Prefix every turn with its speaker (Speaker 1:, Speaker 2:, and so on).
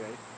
Speaker 1: right?